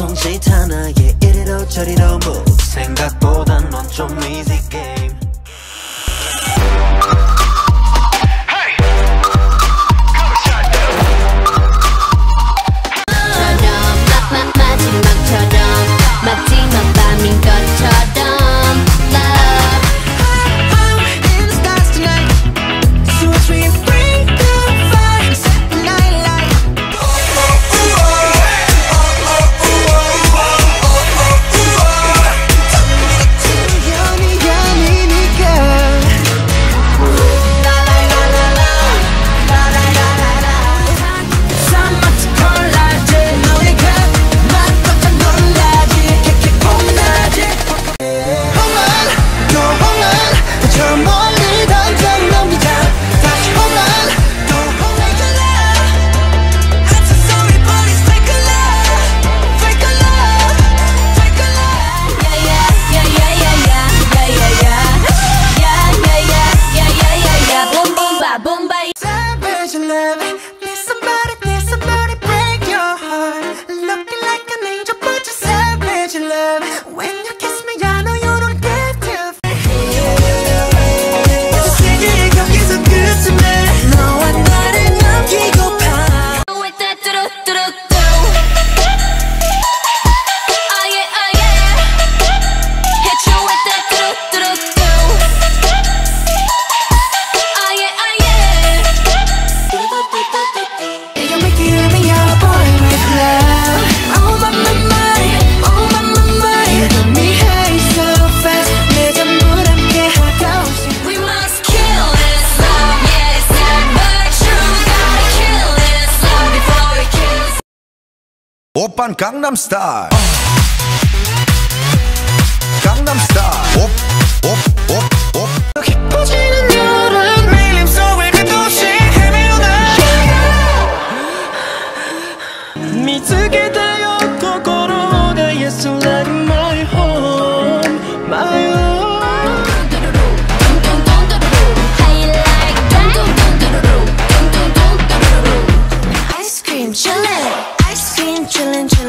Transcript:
손짓 하나에 이리로 저리로 move. 생각보다 넌 좀 easy game. love 오빤 강남스타일 강남스타일 feeling.